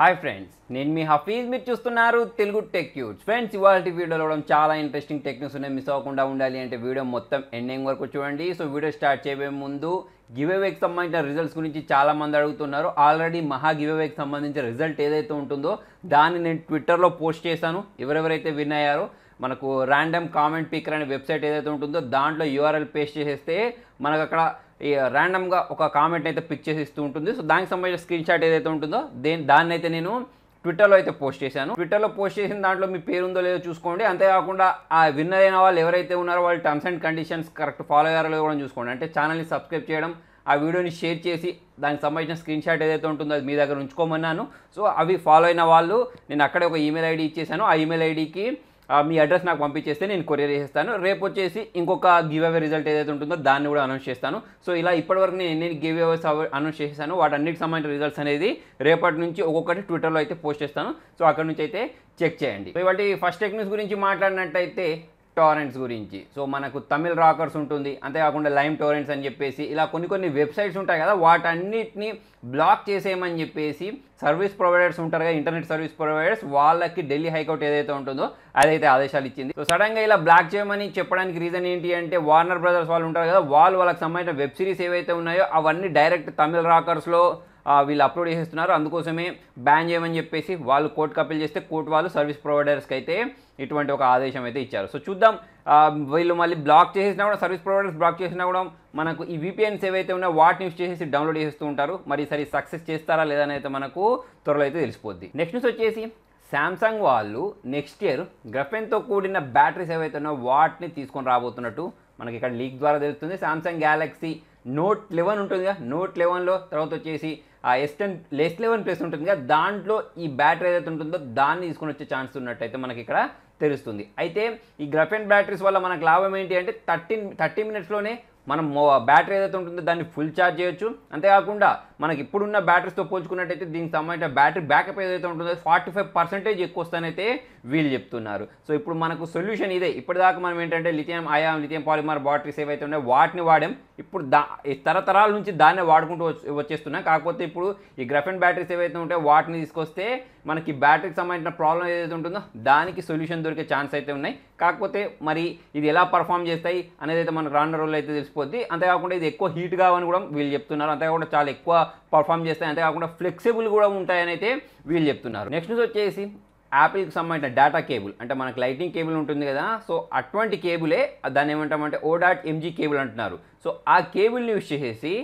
Hi friends నేను మీ హఫీజ్. మీరు చూస్తున్నారు తెలుగు టెక్ యూట్స్ ఫ్రెండ్స్ ఇవాళ వీడియోలో కూడా చాలా ఇంట్రెస్టింగ్ టెక్నిక్స్ ఉన్నాయి. మిస్ అవ్వకుండా ఉండాలి అంటే వీడియో మొత్తం ఎండింగ్ వరకు చూడండి. సో వీడియో స్టార్ట్ చేయబోయే ముందు గివేవేకి సంబంధించిన రిజల్ట్స్ గురించి చాలా మంది అడుగుతున్నారు. ఆల్రెడీ మహా గివేవేకి సంబంధించిన రిజల్ట్ ఏదైతే ఉంటుందో దాన్ని నేను ట్విట్టర్లో పోస్ట్ చేశాను. ఎవరెవరైతే విన్ అయ్యారో మనకు ర్యాండమ్ కామెంట్ పీకర్ అనే వెబ్సైట్ ఏదైతే ఉంటుందో దాంట్లో యూఆర్ఎల్ పేస్ట్ చేసేస్తే మనకు అక్కడ ర్యాండమ్గా ఒక కామెంట్ అయితే పిక్ చేసి ఇస్తూ ఉంటుంది. సో దానికి సంబంధించిన స్క్రీన్ షాట్ ఏదైతే ఉంటుందో దేని దాన్ని అయితే నేను ట్విట్టర్లో అయితే పోస్ట్ చేశాను. ట్విట్టర్లో పోస్ట్ చేసిన దాంట్లో మీ పేరు ఉందో లేదో చూసుకోండి. అంతేకాకుండా ఆ విన్నర్ అయిన వాళ్ళు ఎవరైతే ఉన్నారో వాళ్ళు terms and conditions correct follow అయ్యారో కూడా చూసుకోండి. అంటే ఛానల్ని సబ్స్క్రైబ్ చేయడం ఆ వీడియోని షేర్ చేసి దానికి సంబంధించిన స్క్రీన్ షాట్ ఏదైతే ఉంటుందో అది మీ దగ్గర ఉంచుకోమన్నాను. సో అవి ఫాలో అయిన వాళ్ళు నేను అక్కడే ఒక ఈమెయిల్ ఐడి ఇచ్చేసాను ఆ ఈమెయిల్ ఐడికి మీ అడ్రస్ నాకు పంపించేస్తే నేను కొరియర్ చేస్తాను. రేపు వచ్చేసి ఇంకొక గివ్ అవే రిజల్ట్ ఏదైతే ఉంటుందో దాన్ని కూడా అనౌన్స్ చేస్తాను. సో ఇలా ఇప్పటివరకు నేను ఎన్ని గివ్ అవేస్ అనౌన్స్ చేశాను వాటన్నిటికి సంబంధించిన రిజల్ట్స్ అనేది రేపటి నుంచి ఒక్కొక్కటి ట్విట్టర్లో అయితే పోస్ట్ చేస్తాను. సో అక్కడ నుంచి అయితే చెక్ చేయండి. ఇవాళ ఫస్ట్ టెక్నిక్స్ గురించి మాట్లాడినట్టయితే టోరెంట్స్ గురించి. సో మనకు తమిళ్ రాకర్స్ ఉంటుంది. అంతేకాకుండా లైమ్ టోరెంట్స్ అని చెప్పేసి ఇలా కొన్ని కొన్ని వెబ్సైట్స్ ఉంటాయి కదా వాటన్నిటిని బ్లాక్ చేసేయమని చెప్పేసి సర్వీస్ ప్రొవైడర్స్ ఉంటారు కదా ఇంటర్నెట్ సర్వీస్ ప్రొవైడర్స్ వాళ్ళకి ఢిల్లీ హైకోర్టు ఏదైతే ఉంటుందో అదైతే ఆదేశాలు ఇచ్చింది. సో సడన్గా ఇలా బ్లాక్ చేయమని చెప్పడానికి రీజన్ ఏంటి అంటే వార్నర్ బ్రదర్స్ వాళ్ళు ఉంటారు కదా వాళ్ళు వాళ్ళకి సంబంధించిన వెబ్ సిరీస్ ఏవైతే ఉన్నాయో అవన్నీ డైరెక్ట్ తమిళ రాకర్స్లో వీళ్ళు అప్లోడ్ చేసేస్తున్నారు. అందుకోసమే బ్యాన్ చేయమని చెప్పేసి వాళ్ళు కోర్టుకు అప్పీల్ చేస్తే కోర్టు వాళ్ళు సర్వీస్ ప్రొవైడర్స్కి అయితే ఇటువంటి ఒక ఆదేశం అయితే ఇచ్చారు. సో చూద్దాం. వీళ్ళు మళ్ళీ బ్లాక్ చేసినా కూడా సర్వీస్ ప్రొవైడర్స్ బ్లాక్ చేసినా కూడా మనకు ఈ విపిఎన్స్ ఏవైతే ఉన్నాయో వాటిని యూస్ చేసేసి డౌన్లోడ్ చేస్తూ ఉంటారు. మరి సరి సక్సెస్ చేస్తారా లేదా అని అయితే మనకు త్వరలో అయితే తెలిసిపోద్ది. నెక్స్ట్ న్యూస్ వచ్చేసి శాంసంగ్ వాళ్ళు నెక్స్ట్ ఇయర్ గ్రఫెన్తో కూడిన బ్యాటరీస్ ఏవైతే ఉన్నాయో వాటిని తీసుకొని రాబోతున్నట్టు మనకి ఇక్కడ లీక్ ద్వారా తెలుస్తుంది. శాంసంగ్ గ్యాలక్సీ నోట్ లెవెన్ ఉంటుంది కదా. నోట్ లెవెన్లో తర్వాత వచ్చేసి ఆ S ten less eleven plus ఉంటుంది కదా దాంట్లో ఈ బ్యాటరీ ఏదైతే ఉంటుందో దాన్ని తీసుకొని వచ్చే ఛాన్స్ ఉన్నట్టయితే మనకి ఇక్కడ తెలుస్తుంది. అయితే ఈ గ్రఫెన్ బ్యాటరీస్ వల్ల మనకు లాభం ఏంటి అంటే థర్టీన్ థర్టీ మినిట్స్లోనే మనం బ్యాటరీ ఏదైతే ఉంటుందో దాన్ని ఫుల్ ఛార్జ్ చేయొచ్చు. అంతేకాకుండా మనకి ఇప్పుడున్న బ్యాటరీస్తో పోల్చుకున్నట్టయితే దీనికి సంబంధించిన బ్యాటరీ బ్యాకప్ ఏదైతే ఉంటుందో ఫార్టీ ఫైవ్ పర్సెంటేజ్ ఎక్కువ వస్తానైతే వీళ్ళు చెప్తున్నారు. సో ఇప్పుడు మనకు సొల్యూషన్ ఇదే. ఇప్పటిదాకా మనం ఏంటంటే lithium ion lithium polymer batteries ఏవైతే ఉన్నాయో వాటిని వాడాం. ఇప్పుడు దా ఈ తరతరాల నుంచి దాన్నే వాడుకుంటూ వచ్చి- వచ్చేస్తున్నాం. కాకపోతే ఇప్పుడు ఈ గ్రఫెన్ బ్యాటరీస్ ఏవైతే ఉంటాయో వాటిని తీసుకొస్తే మనకి బ్యాటరీకి సంబంధించిన ప్రాబ్లం ఏదైతే ఉంటుందో దానికి సొల్యూషన్ దొరికే ఛాన్స్ అయితే ఉన్నాయి. కాకపోతే మరి ఇది ఎలా పర్ఫామ్ చేస్తాయి అనేది అయితే మనకు రానున్న రోజులు అయితే తెలిసిపోద్ది. అంతేకాకుండా ఇది ఎక్కువ హీట్ కావని కూడా వీళ్ళు చెప్తున్నారు. అంతేకాకుండా చాలా ఎక్కువ పర్ఫామ్ చేస్తాయి. అంతేకాకుండా ఫ్లెక్సిబుల్ కూడా ఉంటాయని అయితే వీళ్ళు చెప్తున్నారు. నెక్స్ట్ న్యూస్ వచ్చేసి యాపిల్కి సంబంధించిన డేటా కేబుల్ అంటే మనకు లైటింగ్ కేబుల్ ఉంటుంది కదా. సో అటువంటి కేబులే దాన్ని ఏమంటామంటే ఓ డాట్ ఎంజీ కేబుల్ అంటున్నారు. సో ఆ కేబుల్ని యూస్ చేసేసి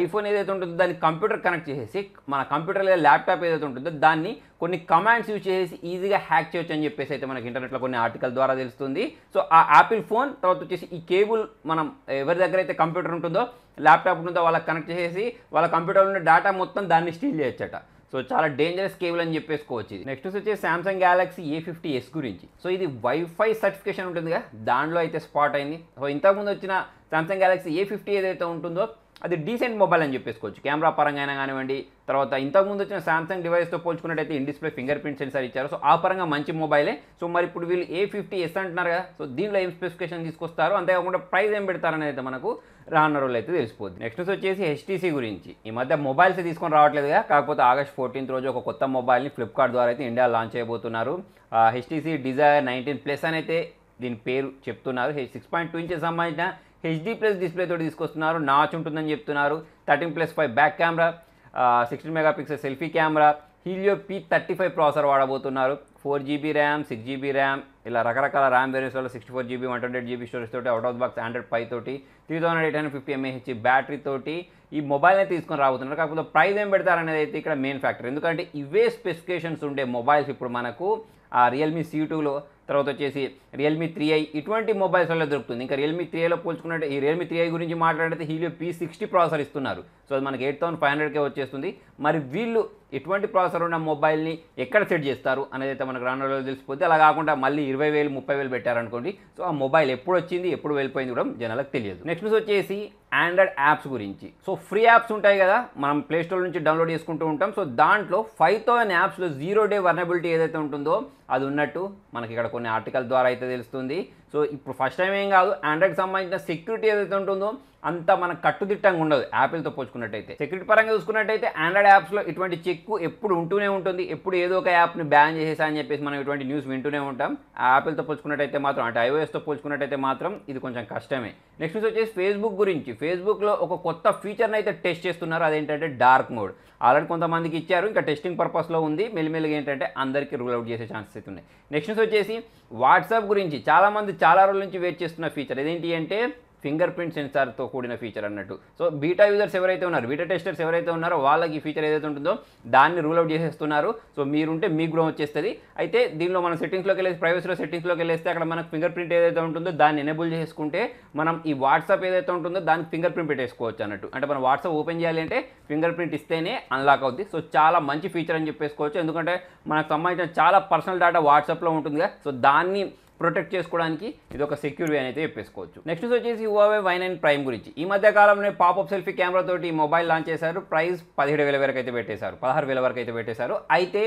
ఐఫోన్ ఏదైతే ఉంటుందో దాన్ని కంప్యూటర్ కనెక్ట్ చేసేసి మన కంప్యూటర్ లేదా ల్యాప్టాప్ ఏదైతే ఉంటుందో దాన్ని కొన్ని కమాండ్స్ యూజ్ చేసి ఈజీగా హ్యాక్ చేయొచ్చు అని చెప్పేసి అయితే మనకి ఇంటర్నెట్లో కొన్ని ఆర్టికల్ ద్వారా తెలుస్తుంది. సో ఆ యాపిల్ ఫోన్ తర్వాత వచ్చేసి ఈ కేబుల్ మనం ఎవరి దగ్గర అయితే కంప్యూటర్ ఉంటుందో ల్యాప్టాప్ ఉంటుందో వాళ్ళకి కనెక్ట్ చేసేసి వాళ్ళ కంప్యూటర్లో ఉన్న డేటా మొత్తం దాన్ని స్టీల్ చేయొచ్చట. సో చాలా డేంజరస్ కేబుల్ అని చెప్పేసుకోవచ్చు ఇది. నెక్స్ట్ వచ్చి Samsung Galaxy A fifty S గురించి. సో ఇది వైఫై సర్టిఫికేషన్ ఉంటుందిగా దాంట్లో అయితే స్పాట్ అయింది. సో ఇంతకుముందు వచ్చిన సామ్సంగ్ గ్యాలక్సీ ఏ ఫిఫ్టీ ఏదైతే ఉంటుందో అది డీసెంట్ మొబైల్ అని చెప్పేసుకోవచ్చు. కెమెరా పరంగా అయినా కానివ్వండి తర్వాత ఇంతకుముందు వచ్చిన సామ్సంగ్ డివైస్తో పోల్చుకున్నట్టయితే in display finger print sensor ఇచ్చారు. సో ఆ పరంగా మంచి మొబైలే సో మరి ఇప్పుడు వీళ్ళు ఏ ఫిఫ్టీ ఎస్ అంటున్నారు కదా. సో దీనిలో ఏం స్పెసిఫికేషన్ తీసుకొస్తారు? అంతేకాకుండా ప్రైస్ ఏం పెడతారనేది అయితే మనకు రానున్న రోజులు అయితే తెలిసిపోద్ది. నెక్స్ట్ వచ్చేసి హెచ్టీసీ గురించి. ఈ మధ్య మొబైల్స్ తీసుకొని రావట్లేదుగా కాకపోతే ఆగస్ట్ ఫోర్టీన్త్ రోజు ఒక కొత్త మొబైల్ని ఫ్లిప్కార్ట్ ద్వారా అయితే ఇండియా లాంచ్ చేయబోతున్నారు. హెచ్టీసీ డిజైర్ నైన్టీన్ ప్లస్ అని అయితే దీని పేరు చెప్తున్నారు. సిక్స్ పాయింట్ టూ ఇంచెస్ సంబంధించిన హెచ్డీ ప్లస్ డిస్ప్లే తోటి తీసుకొస్తున్నారు. నాచ్ ఉంటుందని చెప్తున్నారు. Thirteen plus five back camera sixteen megapixel selfie camera Helio P thirty five processor వాడబోతున్నారు. Four GB RAM six GB RAM ఇలా రకరకాల RAM వేరియన్స్లో sixty four GB one twenty GB storage తోటి out of box hundred five తోటి three thousand eight hundred fifty mAh battery తోటి ఈ మొబైల్నే తీసుకొని రాబోతున్నారు. కాకపోతే price ఏం పెడతారనేది అయితే ఇక్కడ మెయిన్ ఫ్యాక్టర్ ఎందుకంటే ఇవే స్పెసిఫికేషన్స్ ఉండే మొబైల్స్ ఇప్పుడు మనకు ఆ రియల్మీ సీ టూలో తర్వాత వచ్చేసి రియల్మీ త్రీ ఐ ఇటువంటి మొబైల్స్ వల్ల దొరుకుతుంది. ఇంకా రియల్మీ త్రీ ఐలో పోల్చుకున్నట్టు ఈ రియల్మీ త్రీ ఐ గురించి మాట్లాడితే హీలియో పీ సిక్స్టీ ప్రాసెసర్ ఇస్తున్నారు. సో అది మనకి ఎయిట్ థౌసండ్ ఫైవ్ హండ్రెడ్కే వచ్చేస్తుంది. మరి వీళ్ళు ఎటువంటి ప్రాసెసర్ ఉన్న మొబైల్ని ఎక్కడ సెట్ చేస్తారు అనేది అయితే మనకు రానున్న రోజులు తెలిసిపోతే అలా కాకుండా మళ్ళీ ఇరవై వేలు ముప్పై వేలు పెట్టారనుకోండి. సో ఆ మొబైల్ ఎప్పుడు వచ్చింది ఎప్పుడు వెళ్ళిపోయింది కూడా జనాలకు తెలియదు. నెక్స్ట్ వచ్చేసి ఆండ్రాయిడ్ యాప్స్ గురించి. సో ఫ్రీ యాప్స్ ఉంటాయి కదా మనం ప్లే స్టోర్ నుంచి డౌన్లోడ్ చేసుకుంటూ ఉంటాం. సో దాంట్లో ఫైవ్ థౌసండ్ యాప్స్లో జీరో డే వర్నబిలిటీ ఏదైతే ఉంటుందో అది ఉన్నట్టు మనకి ఇక్కడ కొన్ని ఆర్టికల్ ద్వారా అయితే తెలుస్తుంది. సో ఇప్పుడు ఫస్ట్ టైం ఏం కాదు. ఆండ్రాయిడ్ సంబంధించిన సెక్యూరిటీ ఏదైతే ఉంటుందో అంత మన కట్టుదిట్టంగా ఉండదు. యాపిల్తో పోల్చుకున్నట్టయితే. సెక్యూరిటీ పరంగా చూసుకున్నట్టయితే ఆండ్రాయిడ్ యాప్స్లో ఇటువంటి చెక్ ఎప్పుడు ఉంటూనే ఉంటుంది. ఎప్పుడు ఏదో ఒక యాప్ని బ్యాన్ చేసేసా అని చెప్పేసి మనం ఇటువంటి న్యూస్ వింటూనే ఉంటాం. ఆ యాపిల్తో పోల్చుకున్నట్టయితే మాత్రం అంటే ఐఓఎస్తో పోల్చుకున్నట్టయితే మాత్రం ఇది కొంచెం కష్టమే. నెక్స్ట్ న్యూస్ వచ్చేసి ఫేస్బుక్ గురించి. ఫేస్బుక్లో ఒక కొత్త ఫీచర్ని అయితే టెస్ట్ చేస్తున్నారు. అదేంటంటే డార్క్ మోడ్ ఆల్రెడీ కొంతమందికి ఇచ్చారు. ఇంకా టెస్టింగ్ పర్పస్లో ఉంది. మెల్లిమెల్లిగా ఏంటంటే అందరికీ రూల్ అవుట్ చేసే ఛాన్సెస్ అయితే ఉన్నాయి. నెక్స్ట్ న్యూస్ వచ్చేసి వాట్సాప్ గురించి. చాలామంది చాలా రోజుల నుంచి వెయిట్ చేస్తున్న ఫీచర్ ఇదేంటి అంటే ఫింగర్ ప్రింట్ సెన్సార్తో కూడిన ఫీచర్ అన్నట్టు. సో బీటా యూజర్స్ ఎవరైతే ఉన్నారు బీటా టెస్టర్స్ ఎవరైతే ఉన్నారో వాళ్ళకి ఈ ఫీచర్ ఏదైతే ఉంటుందో దాన్ని రూల్ అవుట్ చేసేస్తున్నారు. సో మీరుంటే మీకు కూడా వచ్చేస్తుంది. అయితే దీనిలో మనం సెట్టింగ్స్లోకి వెళ్ళేసి ప్రైవసీలో సెట్టింగ్స్లోకి వెళ్ళేస్తే అక్కడ మనకు ఫింగర్ ప్రింట్ ఏదైతే ఉంటుందో దాన్ని ఎనేబుల్ చేసుకుంటే మనం ఈ వాట్సాప్ ఏదైతే ఉంటుందో దానికి ఫింగర్ ప్రింట్ పెట్టేసుకోవచ్చు అన్నట్టు. అంటే మనం వాట్సాప్ ఓపెన్ చేయాలి అంటే ఫింగర్ ప్రింట్ ఇస్తేనే అన్లాక్ అవుద్ది. సో చాలా మంచి ఫీచర్ అని చెప్పేసుకోవచ్చు. ఎందుకంటే మనకు సంబంధించిన చాలా పర్సనల్ డేటా వాట్సాప్లో ఉంటుందిగా. సో దాన్ని ప్రొటెక్ట్ చేసుకోవడానికి ఇది ఒక సెక్యూర్ వే అయితే చెప్పేసుకోవచ్చు. నెక్స్ట్ వచ్చేసి హువావే వై నైన్ ప్రైమ్ గురించి. ఈ మధ్య కాలంలో పాపప్ సెల్ఫీ కెమెరా తోటి ఈ మొబైల్ లాంచ్ చేశారు. ప్రైస్ పదిహేడు వేల వరకు అయితే పెట్టేశారు. పదహారు వేల వరకు అయితే పెట్టేశారు. అయితే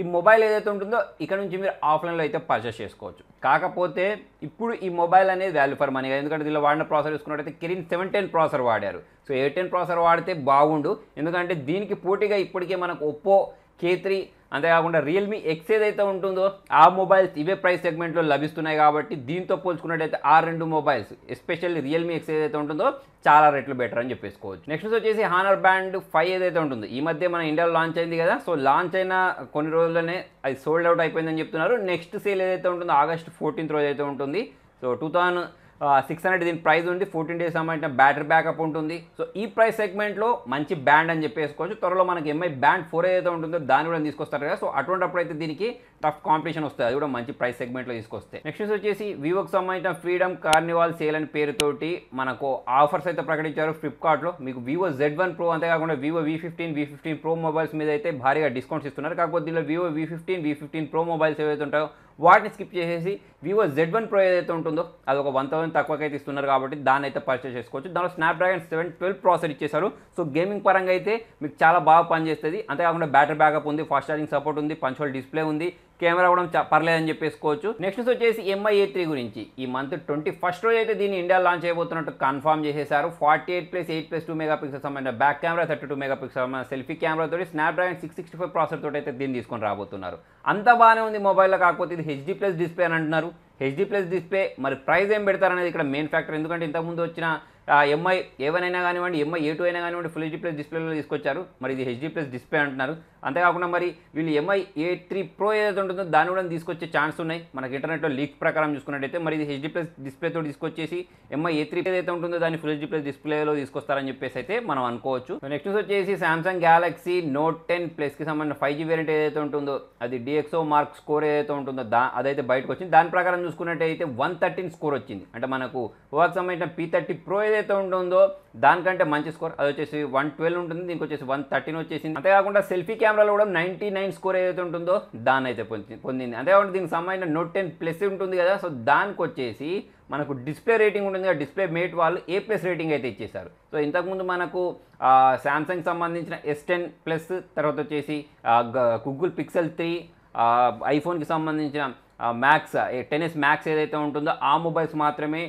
ఈ మొబైల్ ఏదైతే ఉంటుందో ఇక్కడ నుంచి మీరు ఆఫ్లైన్లో అయితే పర్చేస్ చేసుకోవచ్చు. కాకపోతే ఇప్పుడు ఈ మొబైల్ అనేది వాల్యూ ఫర్ మనీ ఎందుకంటే దీనిలో వాడిన ప్రాసెసర్ చూసుకున్నట్టయితే కిరిన్ సెవెన్ టెన్ ప్రాసెసర్ వాడారు. సో ఎయిట్ టెన్ ప్రాసెసర్ వాడితే బాగుండు. ఎందుకంటే దీనికి పోటీగా ఇప్పటికే మనకు ఒప్పో కే త్రీ అంతేకాకుండా రియల్మీ ఎక్స్ ఏదైతే ఉంటుందో ఆ మొబైల్స్ ఇవే ప్రైస్ సెగ్మెంట్లో లభిస్తున్నాయి కాబట్టి దీంతో పోల్చుకున్నట్టయితే ఆ రెండు మొబైల్స్ ఎస్పెషల్లీ రియల్మీ ఎక్స్ ఏదైతే ఉంటుందో చాలా రేట్లు బెటర్ అని చెప్పేసుకోవచ్చు. నెక్స్ట్ వచ్చేసి హానర్ బ్యాండ్ ఫైవ్ ఏదైతే ఉంటుందో ఈ మధ్య మన ఇండియాలో లాంచ్ అయింది కదా సో లాంచ్ అయిన కొన్ని రోజుల్లోనే అది సోల్డ్ అవుట్ అయిపోయిందని చెప్తున్నారు. నెక్స్ట్ సేల్ ఏదైతే ఉంటుందో ఆగస్ట్ ఫోర్టీన్త్ రోజు అయితే ఉంటుంది. So two thousand six hundred దీని ప్రైస్ ఉంది ఫోర్టీన్ డేస్ సంబంధించిన బ్యాటరీ బ్యాకప్ ఉంటుంది. సో ఈ ప్రైస్ సెగ్మెంట్లో మంచి బ్యాండ్ అని చెప్పేసుకోవచ్చు. త్వరలో మనకి ఎంఐ బ్యాండ్ ఫోర్ ఏదైతే ఉంటుందో దాన్ని కూడా తీసుకొస్తారు కదా. సో అటువంటిప్పుడు అయితే దీనికి టఫ్ కాంపిటీషన్ వస్తుంది. అది కూడా మంచి ప్రైస్ సెగ్మెంట్లో తీసుకొస్తే. నెక్స్ట్ వచ్చేసి వివోకి సంబంధించిన ఫ్రీడమ్ కార్నివాల్ సేల్ అని పేరుతోటి మనకు ఆఫర్స్ అయితే ప్రకటించారు. ఫ్లిప్కార్ట్లో మీకు వివో జెడ్ వన్ ప్రో అంతేకాకుండా Vivo V fifteen V fifteen pro mobiles మీద అయితే భారీగా డిస్కౌంట్స్ ఇస్తున్నారు. కాకపోతే దీనిలో Vivo V fifteen V fifteen pro mobiles ఏవైతే ఉంటాయో వాటిని స్కిప్ చేసేసి వివో జెడ్ వన్ ప్రో ఏదైతే ఉంటుందో అది ఒక వన్ థౌసండ్ తక్కువకైతే ఇస్తున్నారు కాబట్టి దాన్ని అయితే పర్చేస్ చేసుకోవచ్చు. దానిలో స్నాప్డ్రాగన్ సెవెన్ ట్వెల్వ్ ప్రాసెస్ ఇచ్చేసారు సో గేమింగ్ పరంగా అయితే మీకు చాలా బాగా పనిచేస్తుంది. అంతేకాకుండా బ్యాటరీ బ్యాకప్ ఉంది ఫాస్ట్ ఛార్జింగ్ సపోర్ట్ ఉంది పంచోల్ డిస్ప్లే ఉంది కెమెరా కూడా పర్లేదని చెప్పేసుకోవచ్చు. నెక్స్ట్ వచ్చేసి ఎంఐ ఏ త్రీ గురించి. ఈ మంత్ ట్వంటీ ఫస్ట్ రోజు అయితే దీన్ని ఇండియా లాంచ్ చేయబోతున్నట్టు కన్ఫర్మ్ చేసేసారు forty eight plus eight plus two megapixel సంబంధించిన back camera thirty two megapixel సంబంధించిన సెల్ఫీ కెమెరా తోటి Snapdragon six sixty five processor తోటి అయితే దీన్ని తీసుకొని రాబోతున్నారు. అంత బాగానే ఉంది మొబైల్లో కాకపోతే ఇది హెచ్డీ ప్లస్ డిస్ప్లే అని అంటున్నారు. హెచ్డీ ప్లస్ డిస్ప్లే మరి ప్రైస్ ఏం పెడతారనేది ఇక్కడ మెయిన్ ఫ్యాక్టర్ ఎందుకంటే ఇంతకుముందు వచ్చిన ఎంఐ ఏవైనా కానివ్వండి ఎంఐ ఏ టూ అయినా కానివ్వండి ఫుల్ హెచ్డీ ప్లస్ డిస్ప్లేలో తీసుకొచ్చారు. మరి ఇది హెచ్డీ ప్లస్ డిస్ప్లే అంటున్నారు. అంతేకాకుండా మరి వీళ్ళు ఎంఐ ఏ త్రీ ప్రో ఏదైతే ఉంటుందో దాన్ని కూడా తీసుకొచ్చే ఛాన్స్ ఉన్నాయి. మనకి ఇంటర్నెట్లో లీక్ ప్రకారం చూసుకున్నట్టయితే మరి ఇది హెచ్డీ ప్లస్ డిస్ప్లేతో తీసుకొచ్చేసి ఎంఐ ఏ త్రీ ఏదైతే ఉంటుందో దాన్ని ఫుల్ హెచ్డీ ప్లస్ డిస్ప్లేలో తీసుకొస్తారని చెప్పేసి అయితే మనం అనుకోవచ్చు. నెక్స్ట్ వచ్చేసి సామ్సంగ్ గ్యాలక్సీ నోట్ టెన్ ప్లస్కి సంబంధించిన ఫైవ్ జీ వేరియంట్ ఏదైతే ఉంటుందో అది డిఎక్సో మార్క్ స్కోర్ ఏదైతే ఉంటుందో దా అదైతే బయటకు వచ్చింది. దాని ప్రకారం చూసుకున్నట్టయితే వన్ థర్టీన్ స్కోర్ వచ్చింది. అంటే మనకు ఓవాకి సంబంధించిన పీ థర్టీ ప్రో ఏదైతే ఉంటుందో దానికంటే మంచి స్కోర్. అది వచ్చేసి వన్ ట్వెల్వ్ ఉంటుంది దీనికి వచ్చేసి వన్ థర్టీన్ వచ్చేసింది. అంతేకాకుండా సెల్ఫీ కెమెరాలో కూడా నైంటీ నైన్ స్కోర్ ఏదైతే ఉంటుందో దాన్ని అయితే పొంది పొందింది. అంతేకాకుండా దీనికి సంబంధించిన నోట్ టెన్ ప్లస్ ఉంటుంది కదా సో దానికి వచ్చేసి మనకు డిస్ప్లే రేటింగ్ ఉంటుంది కదా డిస్ప్లే మేట్ వాళ్ళు ఏ ప్లస్ రేటింగ్ అయితే ఇచ్చేసారు సో ఇంతకుముందు మనకు శాంసంగ్ సంబంధించిన ఎస్ టెన్ ప్లస్ తర్వాత వచ్చేసి గూగుల్ పిక్సెల్ త్రీ ఐఫోన్కి సంబంధించిన మ్యాక్స్ టెన్ మ్యాక్స్ ఏదైతే ఉంటుందో ఆ మొబైల్స్ మాత్రమే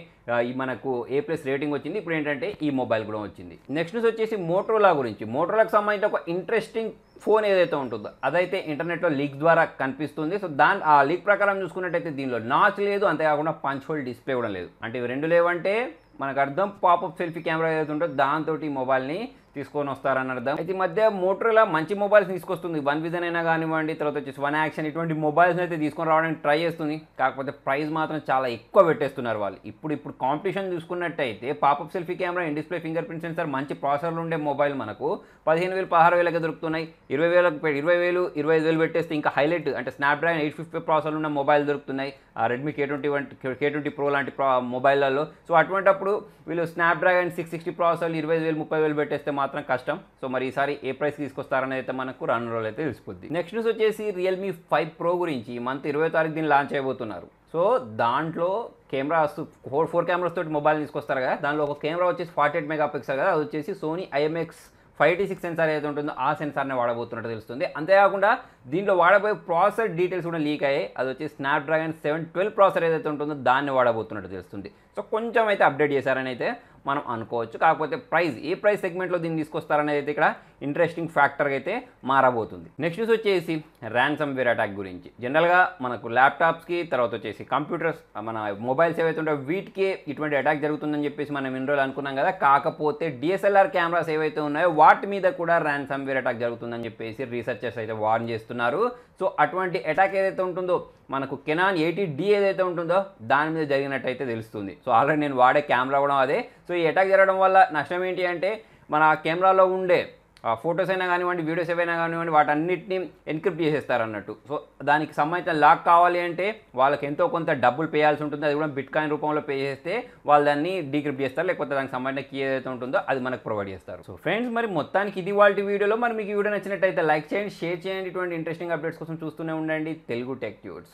ఈ మనకు ఏ ప్లస్ రేటింగ్ వచ్చింది. ఇప్పుడు ఏంటంటే ఈ మొబైల్ కూడా వచ్చింది. నెక్స్ట్ న్యూస్ వచ్చేసి మోటోలా గురించి. మోటోలాకి సంబంధించిన ఒక ఇంట్రెస్టింగ్ ఫోన్ ఏదైతే ఉంటుందో అదైతే ఇంటర్నెట్లో లీక్ ద్వారా కనిపిస్తుంది. సో దాని ఆ లీక్ ప్రకారం చూసుకున్నట్టయితే దీనిలో నాచ్ లేదు. అంతేకాకుండా పంచ్ హోల్ డిస్ప్లే కూడా లేదు. అంటే ఇవి రెండు లేవంటే మనకు అర్థం పాపప్ సెల్ఫీ కెమెరా ఏదైతే ఉంటుందో దాంతో ఈ మొబైల్ని తీసుకొని వస్తారని అర్థం. అయితే ఈ మధ్య మోటరోలా మంచి మొబైల్స్ తీసుకొస్తుంది. వన్ విజన్ అయినా కానివ్వండి తర్వాత వచ్చేసి వన్ యాక్షన్ ఇటువంటి మొబైల్స్ అయితే తీసుకొని రావడానికి ట్రై చేస్తుంది. కాకపోతే ప్రైస్ మాత్రం చాలా ఎక్కువ పెట్టేస్తున్నారు వాళ్ళు. ఇప్పుడు ఇప్పుడు కాంపిటీషన్ చూసుకున్నట్టయితే popup selfie camera in display fingerprint sensor మంచి ప్రాసెసర్లు ఉండే మొబైల్ మనకు. పదిహేను వేలు పదహారు వేలకి దొరుకుతున్నాయి. ఇరవై వేలకు ఇరవై వేలు ఇరవై ఐదు వేలు పెట్టేస్తే ఇంకా హైలైట్ అంటే స్నాప్డ్రాగన్ ఎయిట్ ఫిఫ్టీ ప్రాసెసర్లు ఉన్న మొబైల్ దొరుకుతున్నాయి. Redmi K twenty one K twenty pro లాంటి ప్రా మొబైల్లలో సో అటువంటిప్పుడు వీళ్ళు స్నాప్డ్రాగన్ సిక్స్ సిక్స్టీ ప్రాసెసర్లు ఇరవై వేలు ముప్పై వేలు పెట్టేస్తే మాత్రం కష్టం. సో మరి ఈసారి ఏ ప్రైస్ తీసుకొస్తారని అయితే మనకు రాను రోజులు అయితే తెలిసిపోద్ది. నెక్స్ట్ న్యూస్ వచ్చేసి రియల్మీ ఫైవ్ ప్రో గురించి ఈ మంత్ ఇరవై తారీఖు దీన్ని లాంచ్ అయిపోతున్నారు సో దాంట్లో కెమెరా ఫోర్ ఫోర్ కెమెరాస్ తోటి మొబైల్ తీసుకొస్తారు కదా. దానిలో ఒక కెమెరా వచ్చేసి ఫార్టీ ఎయిట్ మెగా పిక్సెల్ కదా. అది వచ్చేసి Sony IMX five T six sensor ఏదైతే ఉంటుందో ఆ సెన్సార్ని వాడబోతున్నట్టు తెలుస్తుంది. అంతేకాకుండా దీంట్లో వాడబోయే ప్రాసెసర్ డీటెయిల్స్ కూడా లీక్ అయ్యాయి. అది వచ్చి స్నాప్డ్రాగన్ సెవెన్ ట్వెల్వ్ ప్రాసెసర్ ఏదైతే ఉంటుందో దాన్ని వాడబోతున్నట్టు తెలుస్తుంది. సో కొంచెం అయితే అప్డేట్ చేశారని అయితే మనం అనుకోవచ్చు. కాకపోతే ప్రైస్ ఏ ప్రైస్ సెగ్మెంట్లో దీన్ని తీసుకొస్తారనేది అయితే ఇక్కడ ఇంట్రెస్టింగ్ ఫ్యాక్టర్గా అయితే మారబోతుంది. నెక్స్ట్ న్యూస్ వచ్చేసి ర్యాన్సమ్ వేర్ అటాక్ గురించి. జనరల్గా మనకు ల్యాప్టాప్స్కి తర్వాత వచ్చేసి కంప్యూటర్స్ మన మొబైల్స్ ఏవైతే ఉంటాయో వీటికి ఇటువంటి అటాక్ జరుగుతుందని చెప్పేసి మనం ఇన్ని రోజులు అనుకున్నాం కదా. కాకపోతే డిఎస్ఎల్ఆర్ కెమెరాస్ ఏవైతే ఉన్నాయో వాటి మీద కూడా ర్యాన్సమ్ వేర్ అటాక్ జరుగుతుందని చెప్పేసి రీసెర్చర్స్ అయితే వార్న్ చేస్తున్నారు. సో అటువంటి అటాక్ ఏదైతే ఉంటుందో మనకు కెనాన్ ఎయిటీ డి ఏదైతే ఉంటుందో దాని మీద జరిగినట్టయితే తెలుస్తుంది. సో ఆల్రెడీ నేను వాడే కెమెరా కూడా అదే. సో ఈ అటాక్ జరగడం వల్ల నష్టం ఏంటి అంటే మన కెమెరాలో ఉండే ఫొటోస్ అయినా కానివ్వండి వీడియోస్ ఏవైనా కానివ్వండి వాటన్నిటిని ఎన్క్రిప్ట్ చేసేస్తారు అన్నట్టు. సో దానికి సంబంధించిన లాక్ కావాలి అంటే వాళ్ళకి ఎంతో కొంత డబ్బులు పేయాల్సి ఉంటుంది. అది కూడా బిట్ కాయిన్ రూపంలో పే చేస్తే వాళ్ళు దాన్ని డీక్రిప్ట్ చేస్తారు. లేకపోతే దానికి సంబంధించిన కీ ఏదైతే ఉంటుందో అది మనకు ప్రొవైడ్ చేస్తారు. సో ఫ్రెండ్స్ మరి మొత్తానికి ఇది వాళ్ళ వీడియోలో. మరి మీకు వీడియో నచ్చినట్టయితే లైక్ చేయండి షేర్ చేయండి. ఇటువంటి ఇంట్రెస్టింగ్ అప్డేట్స్ కోసం చూస్తూనే ఉండండి. Telugu tech tuts